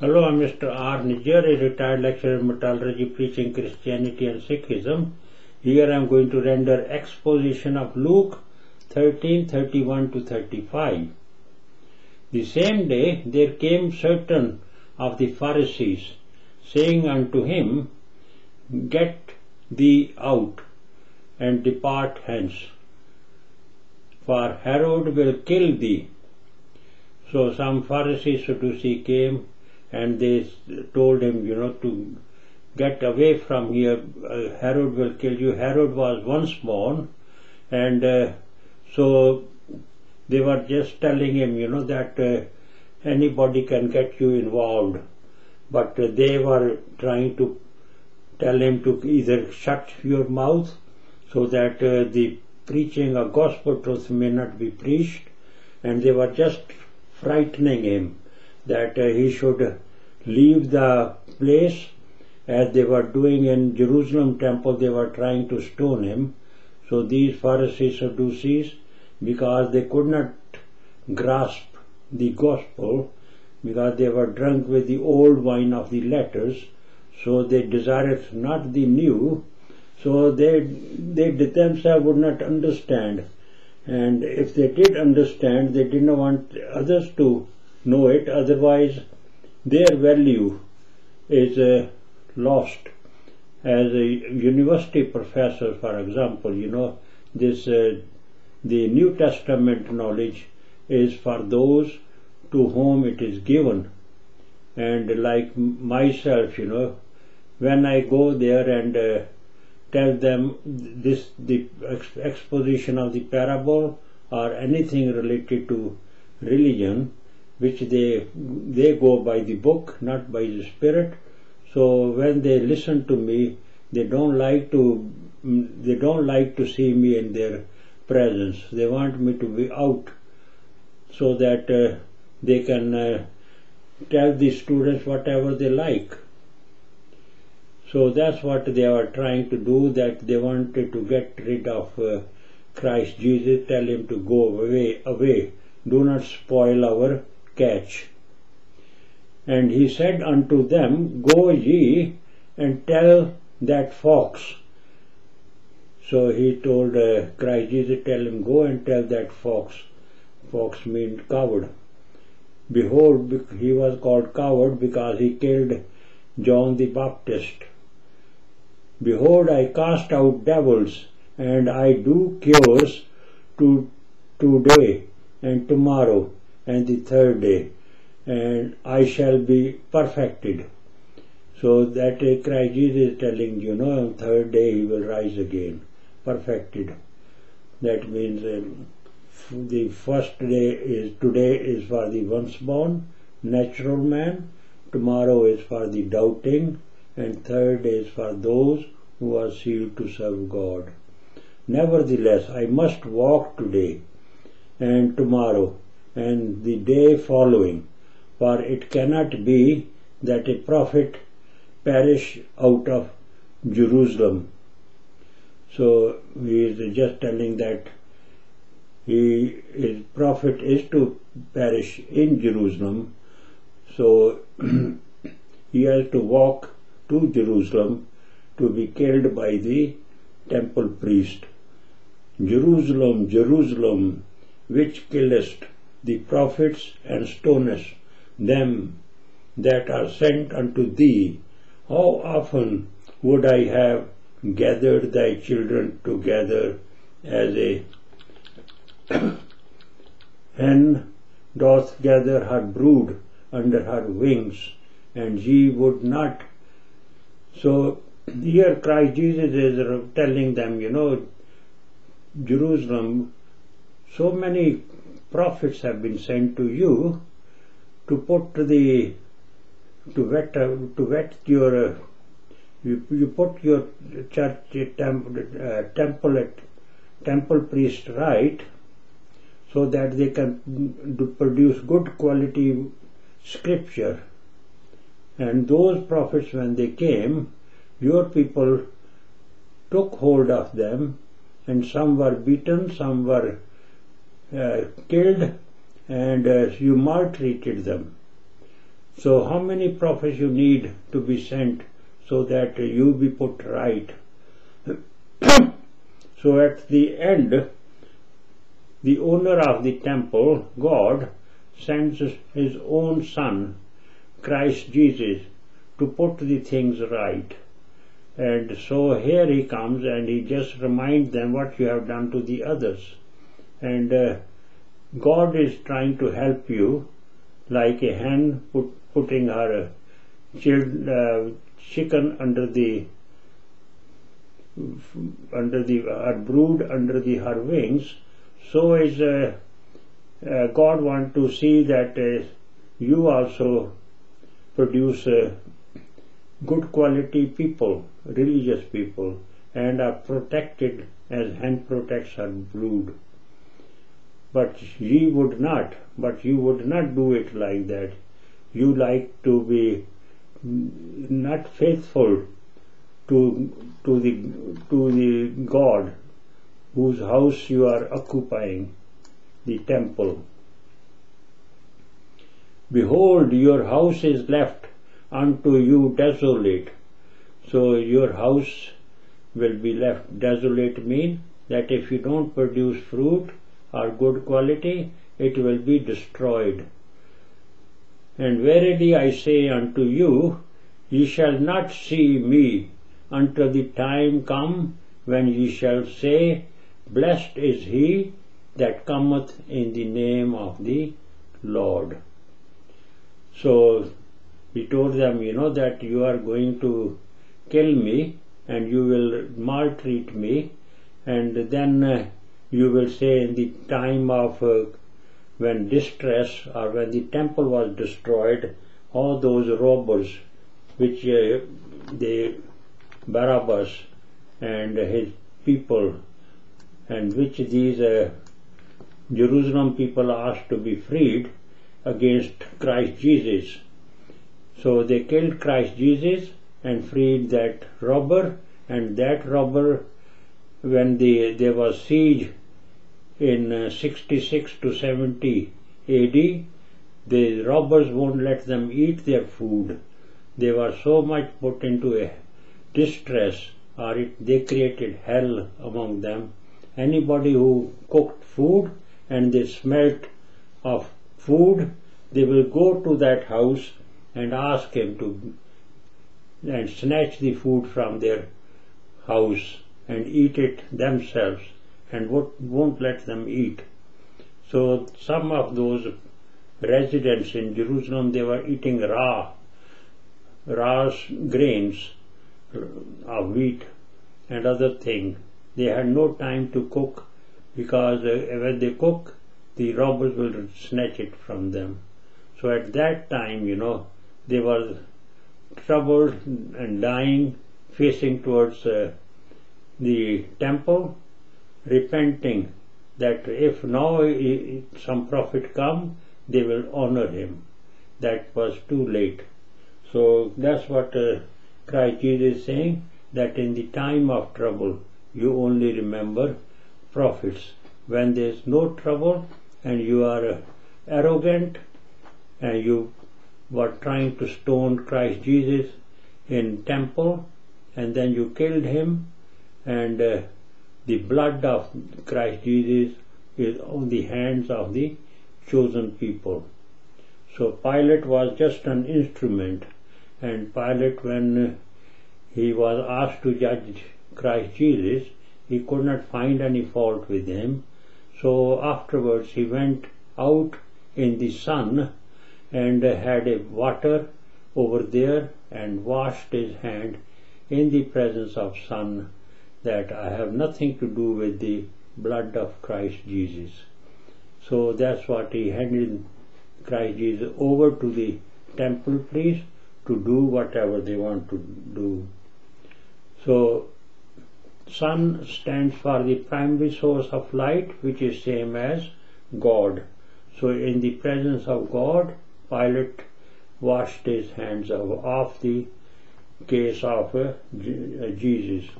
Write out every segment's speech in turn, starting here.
Hello, I'm Mr. R. Nijjhar, a retired lecturer in metallurgy preaching Christianity and Sikhism. Here I'm going to render exposition of Luke 13 31 to 35. The same day there came certain of the Pharisees, saying unto him, Get thee out and depart hence, for Herod will kill thee. So some Pharisees, to see came and they told him, you know, to get away from here. Uh, Herod will kill you. Herod was once born, and uh, so they were just telling him, you know, that uh, anybody can get you involved. But they were trying to tell him to either shut your mouth so that uh, the preaching of gospel truth may not be preached, and they were just frightening him that uh, he should leave the place as they were doing in Jerusalem temple they were trying to stone him. So these Pharisees Sadducees because they could not grasp the gospel because they were drunk with the old wine of the letters so they desired not the new so they they themselves would not understand. And if they did understand they didn't want others to know it otherwise their value is uh, lost. As a university professor for example you know this uh, the new testament knowledge is for those to whom it is given. And like myself you know when i go there and uh, tell them this the exposition of the parable or anything related to religion which they they go by the book not by the spirit. So when they listen to me they don't like to they don't like to see me in their presence. They want me to be out so that uh, they can uh, tell the students whatever they like. So that's what they are trying to do that they wanted to get rid of uh, Christ Jesus tell him to go away away. Do not spoil our catch. And he said unto them, Go ye and tell that fox. So he told uh, Christ Jesus, Tell him, Go and tell that fox. Fox means coward. Behold, he was called coward because he killed John the Baptist. Behold, I cast out devils, and I do cures to today and tomorrow, and the third day, and I shall be perfected. So that Christ Jesus is telling you know, on third day he will rise again, perfected. That means um, the first day is today is for the once born, natural man, tomorrow is for the doubting, and third is for those who are sealed to serve God. Nevertheless, I must walk today and tomorrow and the day following, for it cannot be that a prophet perish out of Jerusalem. So he is just telling that he his prophet is to perish in Jerusalem. So he has to walk to Jerusalem to be killed by the temple priest. Jerusalem, Jerusalem, which killest the prophets and stonest them that are sent unto thee. How often would I have gathered thy children together as a hen doth gather her brood under her wings, and ye would not. So here Christ Jesus is telling them, you know, Jerusalem, so many prophets have been sent to you to put the to wet uh, to wet your uh, you, you put your church uh, temp, uh, temple at temple priest right so that they can produce good quality scripture. And those prophets when they came your people took hold of them and some were beaten some were killed and uh, you maltreated them. So how many prophets you need to be sent so that you be put right? so at the end, the owner of the temple, God, sends his own son, Christ Jesus, to put the things right. And so here he comes and he just reminds them what you have done to the others. And uh, God is trying to help you like a hen put, putting her child, uh, chicken under the under the her brood under the her wings so is uh, uh, God want to see that uh, you also produce uh, good quality people, religious people, and are protected as hen protects her brood. But ye would not, but you would not do it like that. You like to be not faithful to to the to the God whose house you are occupying, the temple. Behold, your house is left unto you desolate. So your house will be left desolate mean that if you don't produce fruit or good quality, it will be destroyed. And verily I say unto you, ye shall not see me until the time come when ye shall say, Blessed is he that cometh in the name of the Lord. So he told them, you know, that you are going to kill me and you will maltreat me, and then uh, you will say in the time of uh, when distress or when the temple was destroyed, all those robbers which uh, the Barabbas and his people and which these uh, Jerusalem people asked to be freed against Christ Jesus. So they killed Christ Jesus and freed that robber and that robber when the, there was siege in uh, 66 to 70 AD, the robbers won't let them eat their food. They were so much put into a distress or it, they created hell among them. Anybody who cooked food and they smelt of food, they will go to that house and ask him to and snatch the food from their house and eat it themselves and won't let them eat. So some of those residents in Jerusalem, they were eating raw, raw grains of wheat and other things. They had no time to cook because uh, when they cook, the robbers will snatch it from them. So at that time, you know, they were troubled and dying, facing towards uh, the temple, repenting that if now some prophet come, they will honor him. That was too late. So that's what uh, Christ Jesus is saying, that in the time of trouble, you only remember prophets. When there is no trouble and you are uh, arrogant and you were trying to stone Christ Jesus in temple and then you killed him and uh, the blood of Christ Jesus is on the hands of the chosen people. So Pilate was just an instrument and Pilate when he was asked to judge Christ Jesus he could not find any fault with him so afterwards he went out in the sun and had a water over there and washed his hand in the presence of Son that I have nothing to do with the blood of Christ Jesus. So that's what he handed Christ Jesus over to the temple priests to do whatever they want to do. So sun stands for the primary source of light which is same as God. So in the presence of God Pilate washed his hands off the case of uh, uh, Jesus.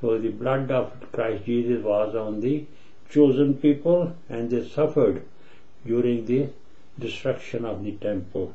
So the blood of Christ Jesus was on the chosen people and they suffered during the destruction of the temple.